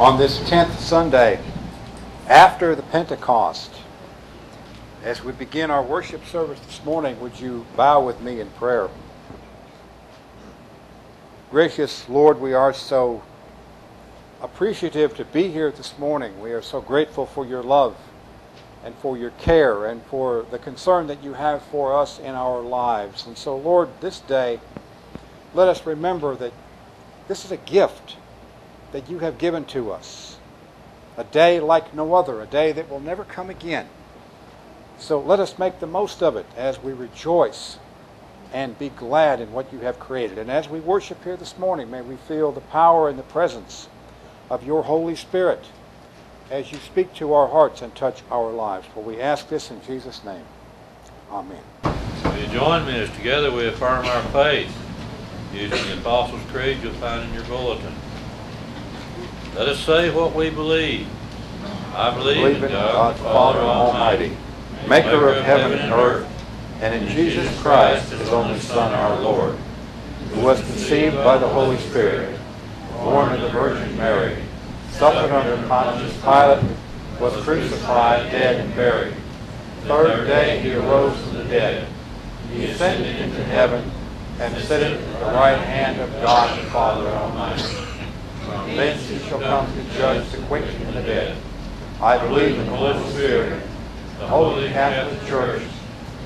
on this 10th Sunday after the Pentecost. As we begin our worship service this morning, would you bow with me in prayer? Gracious Lord, we are so appreciative to be here this morning. We are so grateful for your love and for your care and for the concern that you have for us in our lives. And so, Lord, this day, let us remember that this is a gift that you have given to us. A day like no other, a day that will never come again. So let us make the most of it as we rejoice and be glad in what you have created. And as we worship here this morning, may we feel the power and the presence of your Holy Spirit as you speak to our hearts and touch our lives. For we ask this in Jesus' name. Amen. Will you join me as together we affirm our faith using the Apostles' Creed you'll find in your bulletin. Let us say what we believe. I believe, Believe in God, the Father Almighty, maker of heaven and earth, and in Jesus Christ, his only Son, our Lord, who was conceived by the Holy Spirit, born of the Virgin Mary, suffered under Pontius Pilate, was crucified, dead, and buried. Third day he arose from the dead. He ascended into heaven and sitteth at the right hand of God the Father Almighty. From thence he shall come to judge the quick and the dead. I believe in the Holy Spirit, the Holy Catholic Church,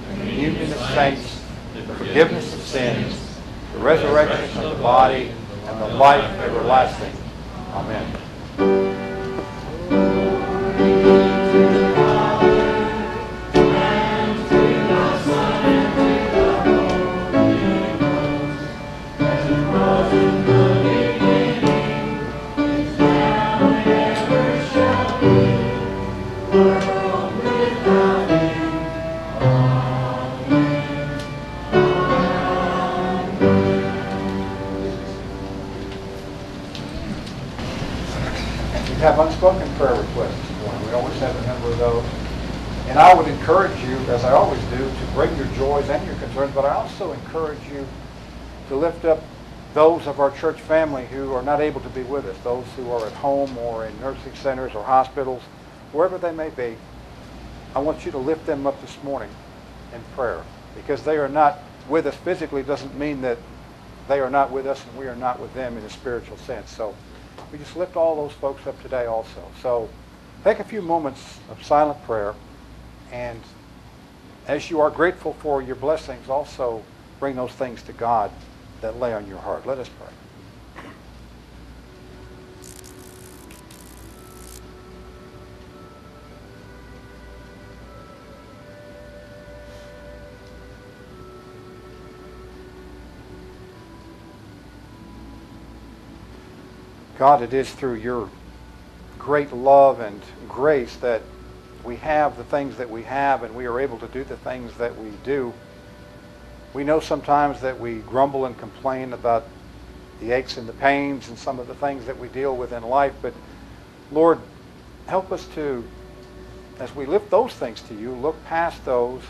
the communion of saints, the forgiveness of sins, the resurrection of the body, and the life everlasting. Amen. Of our church family who are not able to be with us, those who are at home or in nursing centers or hospitals, wherever they may be. I want you to lift them up this morning in prayer. Because they are not with us physically doesn't mean that they are not with us and we are not with them in a spiritual sense. So we just lift all those folks up today also. So take a few moments of silent prayer and as you are grateful for your blessings, also bring those things to God that lay on your heart. Let us pray. God, it is through your great love and grace that we have the things that we have and we are able to do the things that we do. We know sometimes that we grumble and complain about the aches and the pains and some of the things that we deal with in life, but Lord, help us to, as we lift those things to you, look past those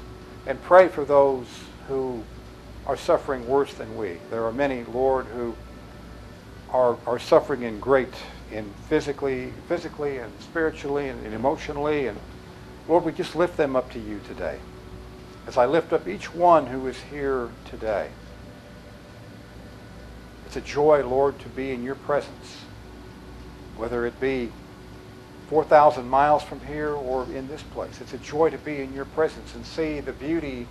and pray for those who are suffering worse than we. There are many, Lord, who are, are suffering in great, in physically, physically and spiritually and, and emotionally. And Lord, we just lift them up to you today. As I lift up each one who is here today, it's a joy, Lord, to be in your presence, whether it be 4,000 miles from here or in this place. It's a joy to be in your presence and see the beauty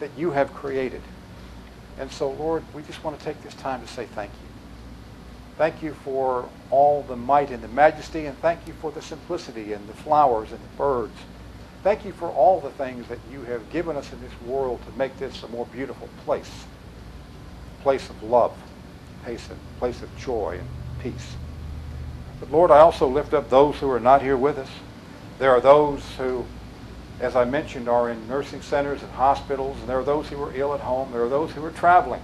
that you have created. And so, Lord, we just want to take this time to say thank you. Thank you for all the might and the majesty, and thank you for the simplicity and the flowers and the birds. Thank you for all the things that you have given us in this world to make this a more beautiful place. Place of love, a place of joy and peace. But Lord, I also lift up those who are not here with us. There are those who, as I mentioned, are in nursing centers and hospitals, and there are those who are ill at home. There are those who are traveling.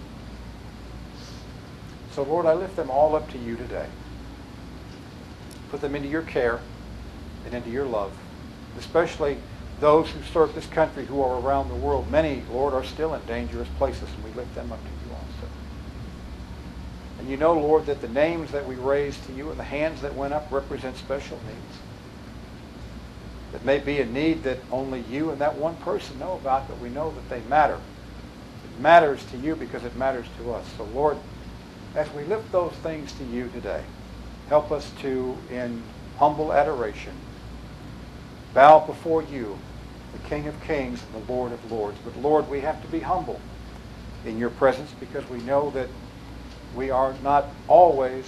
So, Lord, I lift them all up to you today. Put them into your care and into your love, especially those who serve this country who are around the world. Many, Lord, are still in dangerous places, and we lift them up to you also. And you know, Lord, that the names that we raised to you and the hands that went up represent special needs. That may be a need that only you and that one person know about, but we know that they matter. It matters to you because it matters to us. So, Lord, as we lift those things to you today, help us to, in humble adoration, bow before you, the King of Kings and the Lord of Lords. But Lord, we have to be humble in your presence because we know that we are not always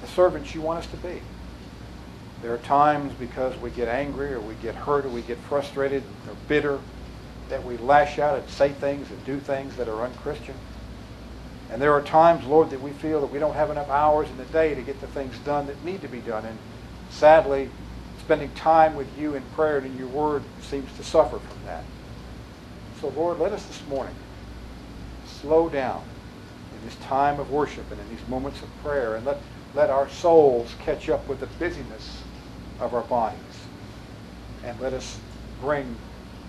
the servants you want us to be. There are times because we get angry or we get hurt or we get frustrated or bitter that we lash out and say things and do things that are unchristian. And there are times, Lord, that we feel that we don't have enough hours in the day to get the things done that need to be done. And sadly, spending time with you in prayer and in your word seems to suffer from that. So, Lord, let us this morning slow down in this time of worship and in these moments of prayer and let, let our souls catch up with the busyness of our bodies. And let us bring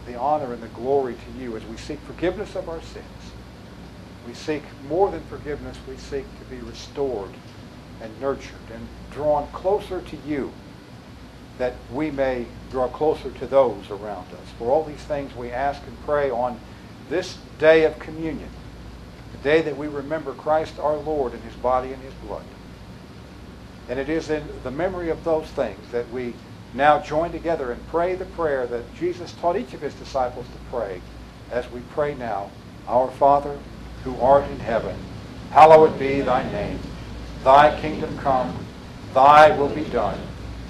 the honor and the glory to you as we seek forgiveness of our sins. We seek more than forgiveness. We seek to be restored and nurtured and drawn closer to you that we may draw closer to those around us. For all these things we ask and pray on this day of communion, the day that we remember Christ our Lord and his body and his blood. And it is in the memory of those things that we now join together and pray the prayer that Jesus taught each of his disciples to pray as we pray now, Our Father, who art in heaven, hallowed be thy name. Thy kingdom come, thy will be done,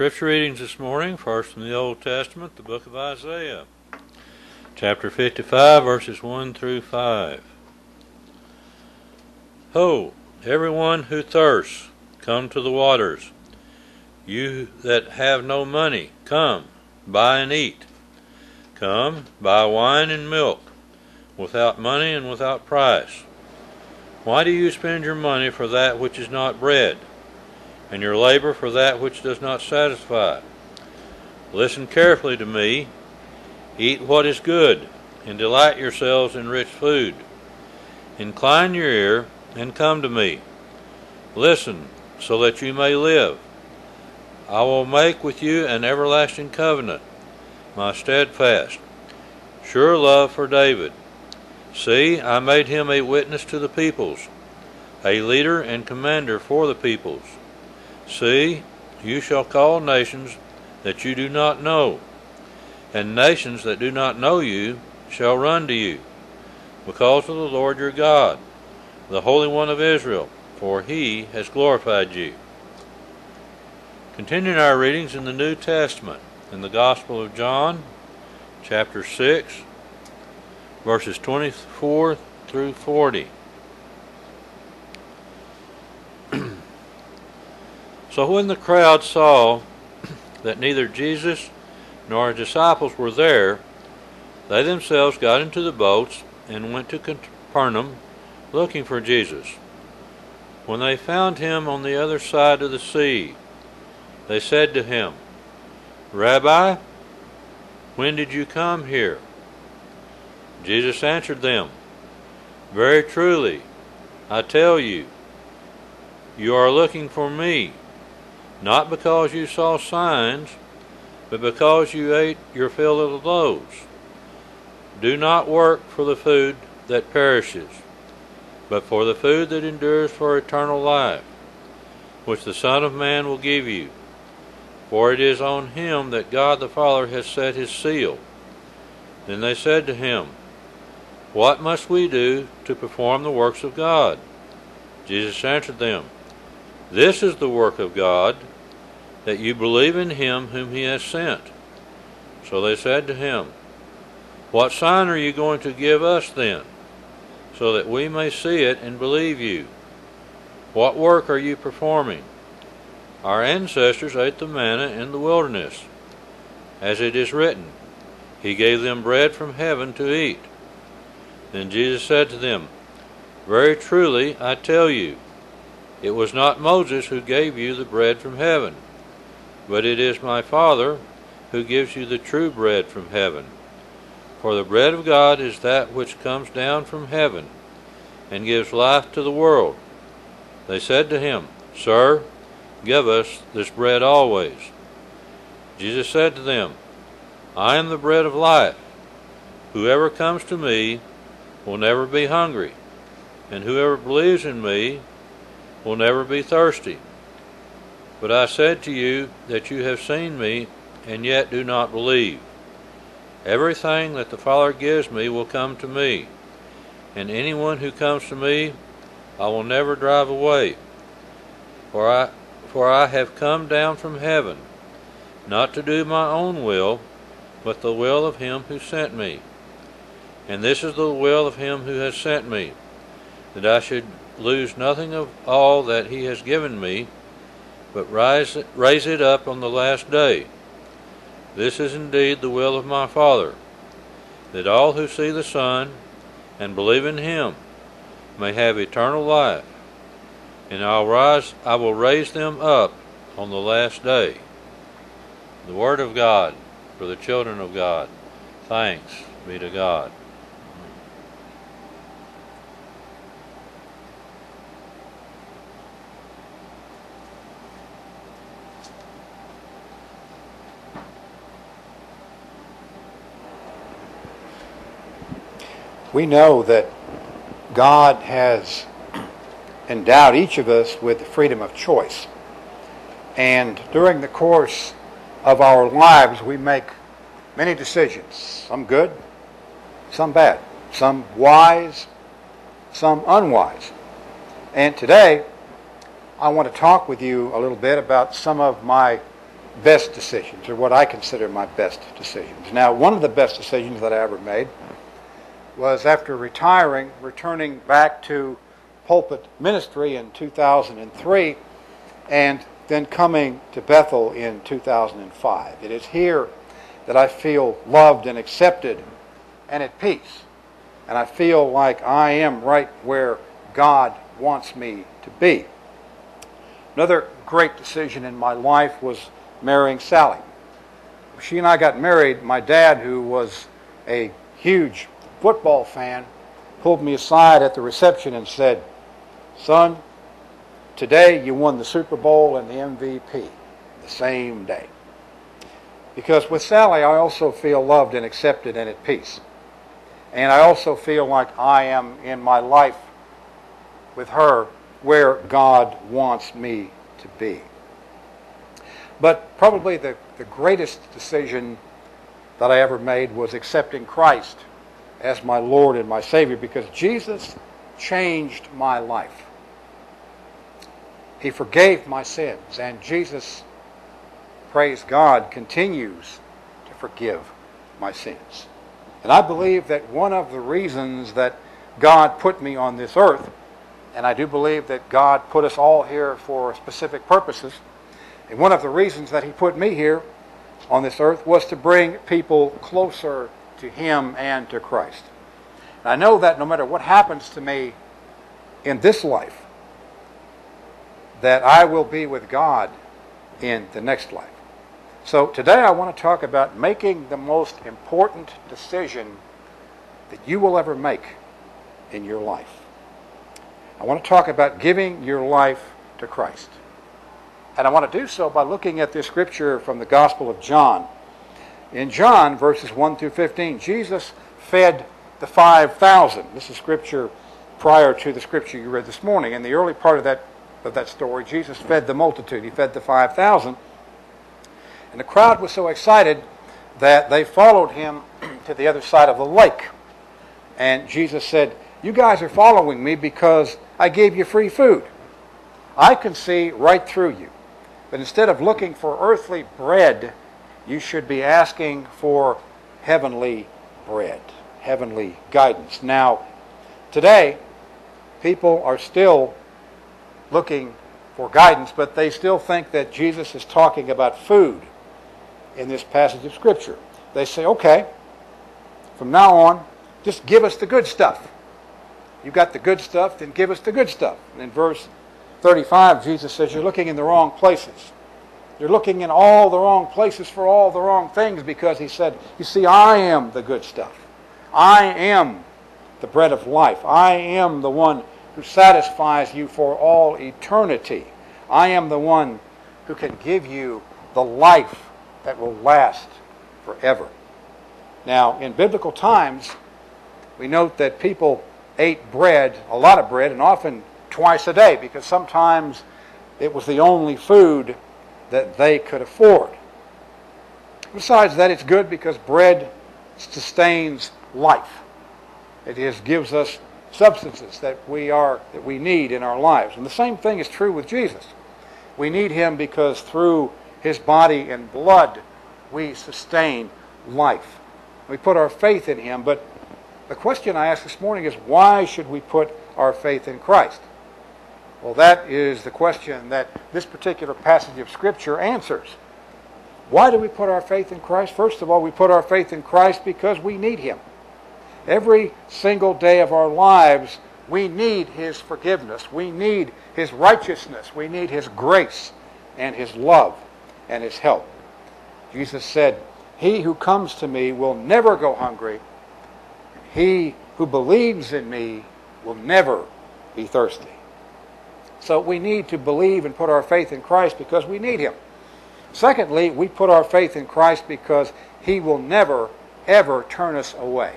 Scripture readings this morning, first from the Old Testament, the book of Isaiah, chapter 55, verses 1 through 5. Ho, everyone who thirsts, come to the waters. You that have no money, come, buy and eat. Come, buy wine and milk, without money and without price. Why do you spend your money for that which is not bread? And your labor for that which does not satisfy. Listen carefully to me. Eat what is good, and delight yourselves in rich food. Incline your ear and come to me. Listen, so that you may live. I will make with you an everlasting covenant, my steadfast, sure love for David. See, I made him a witness to the peoples, a leader and commander for the peoples. See, you shall call nations that you do not know, and nations that do not know you shall run to you, because of the Lord your God, the Holy One of Israel, for he has glorified you. Continuing our readings in the New Testament, in the Gospel of John, chapter 6, verses 24 through 40. So when the crowd saw that neither Jesus nor his disciples were there, they themselves got into the boats and went to Capernaum looking for Jesus. When they found him on the other side of the sea, they said to him, Rabbi, when did you come here? Jesus answered them, Very truly, I tell you, you are looking for me not because you saw signs, but because you ate your fill of the loaves. Do not work for the food that perishes, but for the food that endures for eternal life, which the Son of Man will give you. For it is on him that God the Father has set his seal. Then they said to him, What must we do to perform the works of God? Jesus answered them, This is the work of God, that you believe in him whom he has sent. So they said to him, What sign are you going to give us then, so that we may see it and believe you? What work are you performing? Our ancestors ate the manna in the wilderness, as it is written, He gave them bread from heaven to eat. Then Jesus said to them, Very truly I tell you, it was not Moses who gave you the bread from heaven, but it is my Father who gives you the true bread from heaven. For the bread of God is that which comes down from heaven, and gives life to the world. They said to him, Sir, give us this bread always. Jesus said to them, I am the bread of life. Whoever comes to me will never be hungry, and whoever believes in me will never be thirsty. But I said to you that you have seen me, and yet do not believe. Everything that the Father gives me will come to me, and anyone who comes to me I will never drive away. For I, for I have come down from heaven, not to do my own will, but the will of him who sent me. And this is the will of him who has sent me, that I should lose nothing of all that he has given me, but rise, raise it up on the last day. This is indeed the will of my Father, that all who see the Son and believe in him may have eternal life, and I'll rise I will raise them up on the last day. The word of God for the children of God. Thanks be to God. We know that God has endowed each of us with the freedom of choice. And during the course of our lives, we make many decisions, some good, some bad, some wise, some unwise. And today, I want to talk with you a little bit about some of my best decisions, or what I consider my best decisions. Now, one of the best decisions that I ever made was after retiring, returning back to pulpit ministry in 2003, and then coming to Bethel in 2005. It is here that I feel loved and accepted and at peace. And I feel like I am right where God wants me to be. Another great decision in my life was marrying Sally. She and I got married. My dad, who was a huge football fan, pulled me aside at the reception and said, Son, today you won the Super Bowl and the MVP the same day. Because with Sally, I also feel loved and accepted and at peace. And I also feel like I am in my life with her where God wants me to be. But probably the, the greatest decision that I ever made was accepting Christ as my Lord and my Savior because Jesus changed my life. He forgave my sins, and Jesus, praise God, continues to forgive my sins. And I believe that one of the reasons that God put me on this earth, and I do believe that God put us all here for specific purposes, and one of the reasons that He put me here on this earth was to bring people closer to Him and to Christ. And I know that no matter what happens to me in this life, that I will be with God in the next life. So today I want to talk about making the most important decision that you will ever make in your life. I want to talk about giving your life to Christ. And I want to do so by looking at this scripture from the Gospel of John. In John, verses 1 through 15, Jesus fed the 5,000. This is scripture prior to the scripture you read this morning. In the early part of that, of that story, Jesus fed the multitude. He fed the 5,000. And the crowd was so excited that they followed him to the other side of the lake. And Jesus said, You guys are following me because I gave you free food. I can see right through you. But instead of looking for earthly bread, you should be asking for heavenly bread, heavenly guidance. Now, today, people are still looking for guidance, but they still think that Jesus is talking about food in this passage of Scripture. They say, okay, from now on, just give us the good stuff. You got the good stuff, then give us the good stuff. And in verse 35, Jesus says, You're looking in the wrong places. You're looking in all the wrong places for all the wrong things because he said, You see, I am the good stuff. I am the bread of life. I am the one who satisfies you for all eternity. I am the one who can give you the life that will last forever. Now, in biblical times, we note that people ate bread, a lot of bread, and often twice a day because sometimes it was the only food that they could afford. Besides that, it's good because bread sustains life. It is, gives us substances that we are that we need in our lives. And the same thing is true with Jesus. We need him because through his body and blood we sustain life. We put our faith in him, but the question I asked this morning is why should we put our faith in Christ? Well, that is the question that this particular passage of Scripture answers. Why do we put our faith in Christ? First of all, we put our faith in Christ because we need Him. Every single day of our lives, we need His forgiveness. We need His righteousness. We need His grace and His love and His help. Jesus said, He who comes to me will never go hungry. He who believes in me will never be thirsty. So we need to believe and put our faith in Christ because we need Him. Secondly, we put our faith in Christ because He will never, ever turn us away.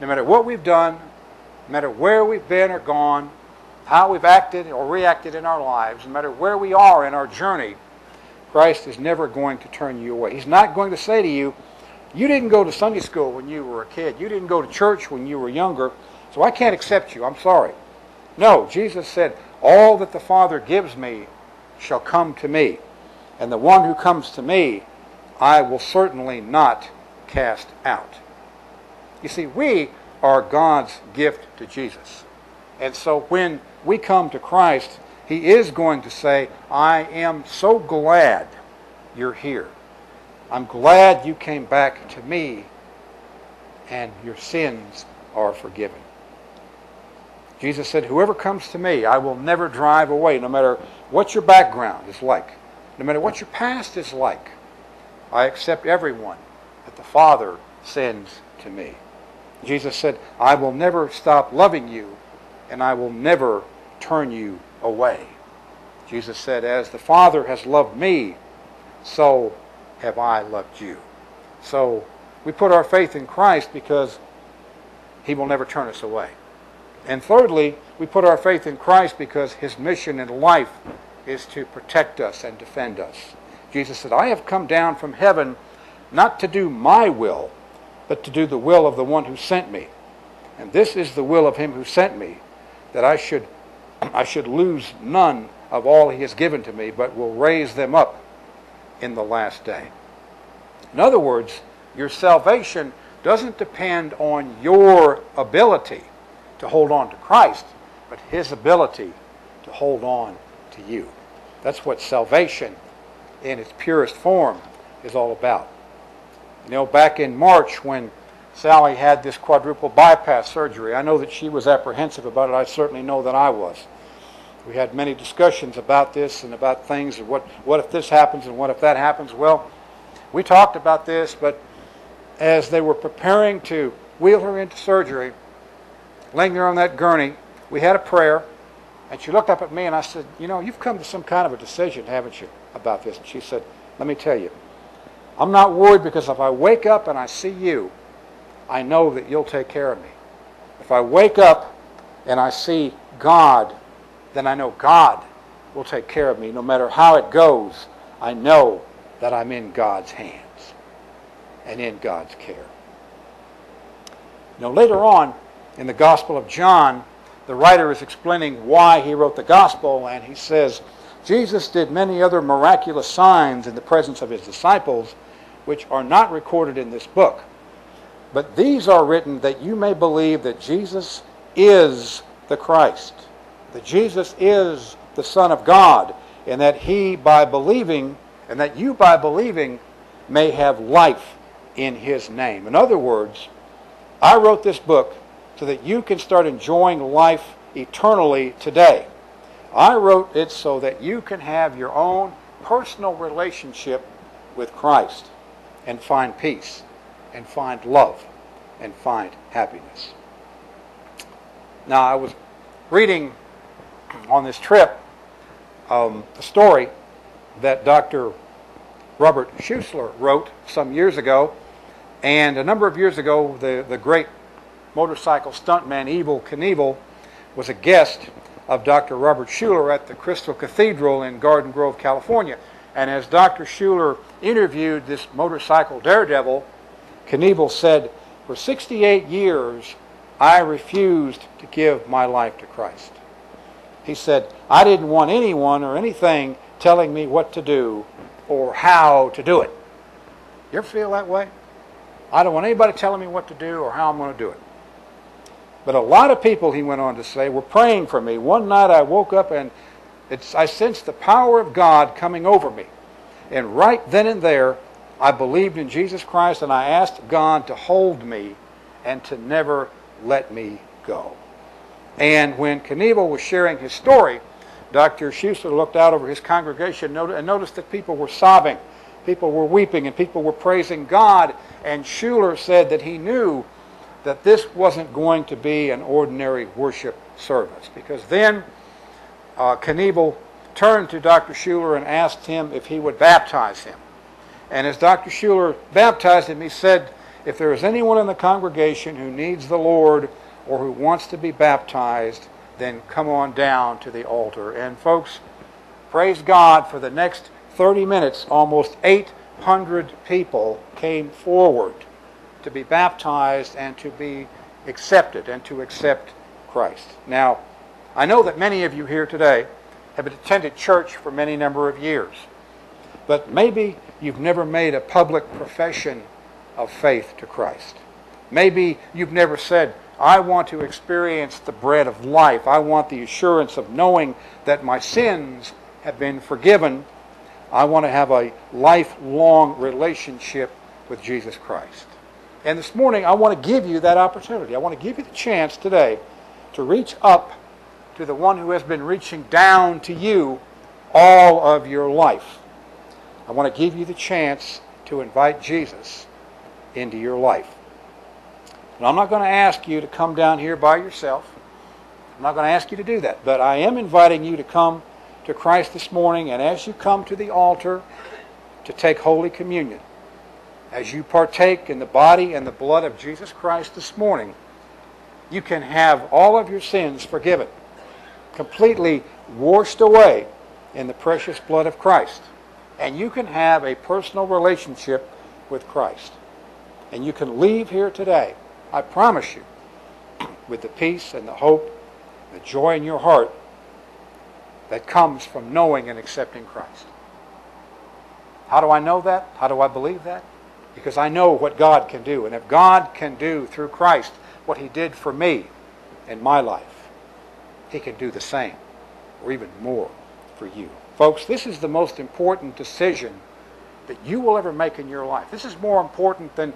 No matter what we've done, no matter where we've been or gone, how we've acted or reacted in our lives, no matter where we are in our journey, Christ is never going to turn you away. He's not going to say to you, You didn't go to Sunday school when you were a kid. You didn't go to church when you were younger, so I can't accept you. I'm sorry. No, Jesus said, all that the Father gives me shall come to me, and the one who comes to me I will certainly not cast out. You see, we are God's gift to Jesus. And so when we come to Christ, He is going to say, I am so glad you're here. I'm glad you came back to me, and your sins are forgiven. Jesus said, Whoever comes to me, I will never drive away, no matter what your background is like, no matter what your past is like. I accept everyone that the Father sends to me. Jesus said, I will never stop loving you, and I will never turn you away. Jesus said, As the Father has loved me, so have I loved you. So we put our faith in Christ because he will never turn us away. And thirdly, we put our faith in Christ because his mission in life is to protect us and defend us. Jesus said, I have come down from heaven not to do my will, but to do the will of the one who sent me. And this is the will of him who sent me, that I should, I should lose none of all he has given to me, but will raise them up in the last day. In other words, your salvation doesn't depend on your ability to hold on to Christ, but his ability to hold on to you. That's what salvation in its purest form is all about. You know, back in March when Sally had this quadruple bypass surgery, I know that she was apprehensive about it. I certainly know that I was. We had many discussions about this and about things and what, what if this happens and what if that happens. Well, we talked about this, but as they were preparing to wheel her into surgery, laying there on that gurney, we had a prayer, and she looked up at me and I said, You know, you've come to some kind of a decision, haven't you, about this? And she said, Let me tell you, I'm not worried because if I wake up and I see you, I know that you'll take care of me. If I wake up and I see God, then I know God will take care of me. No matter how it goes, I know that I'm in God's hands. and in God's care. Now, later on in the Gospel of John, the writer is explaining why he wrote the Gospel, and he says, Jesus did many other miraculous signs in the presence of his disciples, which are not recorded in this book. But these are written that you may believe that Jesus is the Christ, that Jesus is the Son of God, and that he, by believing, and that you, by believing, may have life in his name. In other words, I wrote this book so that you can start enjoying life eternally today. I wrote it so that you can have your own personal relationship with Christ and find peace and find love and find happiness. Now, I was reading on this trip um, a story that Dr. Robert Schuller wrote some years ago. And a number of years ago, the, the great motorcycle stuntman Evel Knievel was a guest of Dr. Robert Schuller at the Crystal Cathedral in Garden Grove, California. And as Dr. Schuller interviewed this motorcycle daredevil, Knievel said, For 68 years, I refused to give my life to Christ. He said, I didn't want anyone or anything telling me what to do or how to do it. You ever feel that way? I don't want anybody telling me what to do or how I'm going to do it. But a lot of people, he went on to say, were praying for me. One night I woke up and I sensed the power of God coming over me. And right then and there, I believed in Jesus Christ and I asked God to hold me and to never let me go. And when Knievel was sharing his story, Dr. Schuller looked out over his congregation and noticed that people were sobbing, people were weeping, and people were praising God. And Schuller said that he knew that this wasn't going to be an ordinary worship service because then uh, Knievel turned to Dr. Schuller and asked him if he would baptize him. And as Dr. Schuller baptized him, he said, If there is anyone in the congregation who needs the Lord or who wants to be baptized, then come on down to the altar. And folks, praise God for the next 30 minutes, almost 800 people came forward to be baptized and to be accepted and to accept Christ. Now, I know that many of you here today have attended church for many number of years, but maybe you've never made a public profession of faith to Christ. Maybe you've never said, I want to experience the bread of life. I want the assurance of knowing that my sins have been forgiven. I want to have a lifelong relationship with Jesus Christ. And this morning, I want to give you that opportunity. I want to give you the chance today to reach up to the one who has been reaching down to you all of your life. I want to give you the chance to invite Jesus into your life. And I'm not going to ask you to come down here by yourself. I'm not going to ask you to do that. But I am inviting you to come to Christ this morning, and as you come to the altar to take Holy Communion, as you partake in the body and the blood of Jesus Christ this morning, you can have all of your sins forgiven, completely washed away in the precious blood of Christ. And you can have a personal relationship with Christ. And you can leave here today I promise you, with the peace and the hope, the joy in your heart that comes from knowing and accepting Christ. How do I know that? How do I believe that? Because I know what God can do. And if God can do through Christ what He did for me in my life, He can do the same, or even more, for you. Folks, this is the most important decision that you will ever make in your life. This is more important than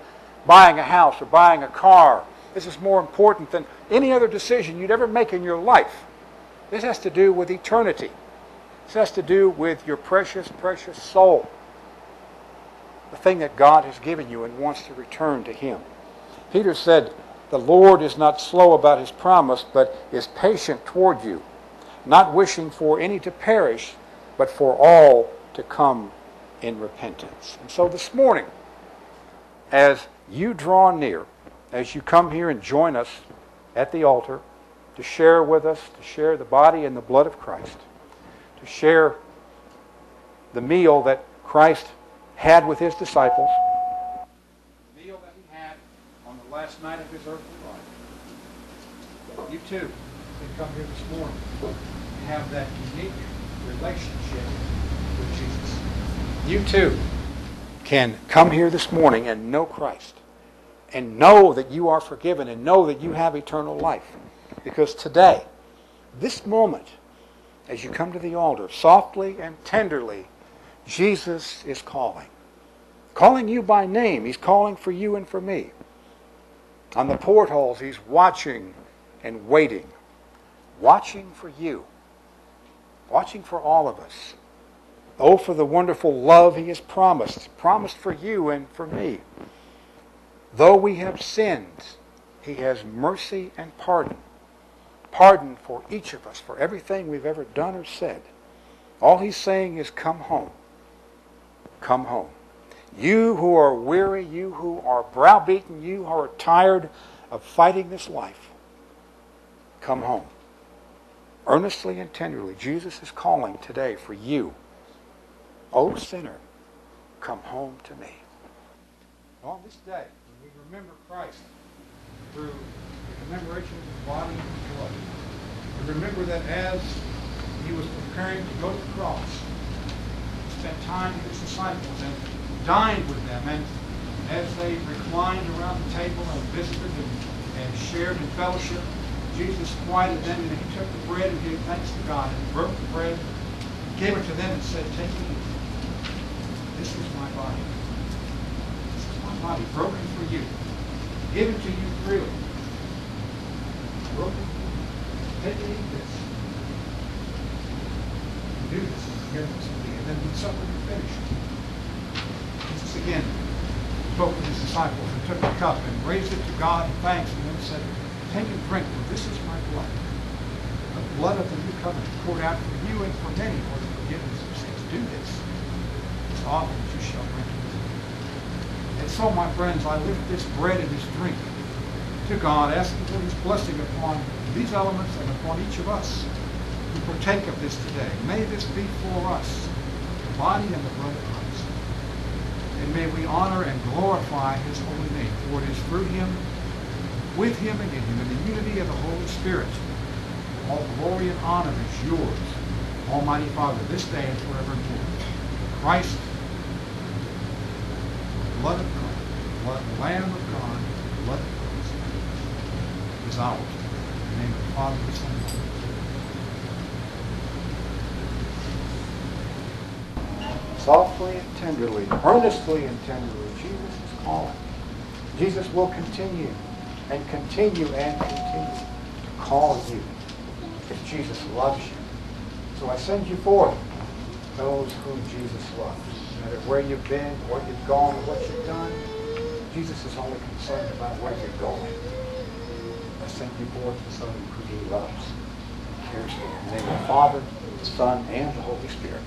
buying a house or buying a car. This is more important than any other decision you'd ever make in your life. This has to do with eternity. This has to do with your precious, precious soul. The thing that God has given you and wants to return to Him. Peter said, The Lord is not slow about His promise, but is patient toward you, not wishing for any to perish, but for all to come in repentance. And so this morning, as you draw near as you come here and join us at the altar to share with us, to share the body and the blood of Christ, to share the meal that Christ had with his disciples. Meal that he had on the last night of his earthly life. You too can come here this morning and have that unique relationship with Jesus. You too can come here this morning and know Christ and know that you are forgiven and know that you have eternal life. Because today, this moment, as you come to the altar, softly and tenderly, Jesus is calling. Calling you by name. He's calling for you and for me. On the portholes, he's watching and waiting. Watching for you. Watching for all of us. Oh, for the wonderful love he has promised. Promised for you and for me. Though we have sinned, he has mercy and pardon. Pardon for each of us, for everything we've ever done or said. All he's saying is, come home. Come home. You who are weary, you who are browbeaten, you who are tired of fighting this life, come home. Earnestly and tenderly, Jesus is calling today for you. O sinner, come home to me. On this day, when we remember Christ through the commemoration of his body and his blood, we remember that as he was preparing to go to the cross, spent time with his disciples and dined with them. And as they reclined around the table and visited and, and shared in fellowship, Jesus quieted them and he took the bread and gave thanks to God and broke the bread, gave it to them and said, Take it. This is my body. This is my body broken for you. Given to you freely. Broken for you. Take and eat this. And do this in. And then when supper was finished, Jesus again spoke to his disciples and took the cup and raised it to God in thanks and then said, Take and drink, for this is my blood. The blood of the new covenant poured out for you and for many for the forgiveness of sins. Do this as often as you shall drink it. And so, my friends, I lift this bread and this drink to God, asking for his blessing upon these elements and upon each of us who partake of this today. May this be for us body and the blood of Christ. And may we honor and glorify his holy name, for it is through him, with him, and in him, in the unity of the Holy Spirit. All glory and honor is yours, Almighty Father, this day and forevermore. Christ, the blood of God, blood, the Lamb of God, blood of Christ, is ours. In the name of the Father, the Son, and the Holy Spirit. Softly and tenderly, earnestly and tenderly, Jesus is calling. Jesus will continue and continue and continue to call you if Jesus loves you. So I send you forth, those whom Jesus loves. No matter where you've been, what you've gone, what you've done, Jesus is only concerned about where you're going. I send you forth to those who he loves and cares for. In the name of the Father, the Son, and the Holy Spirit.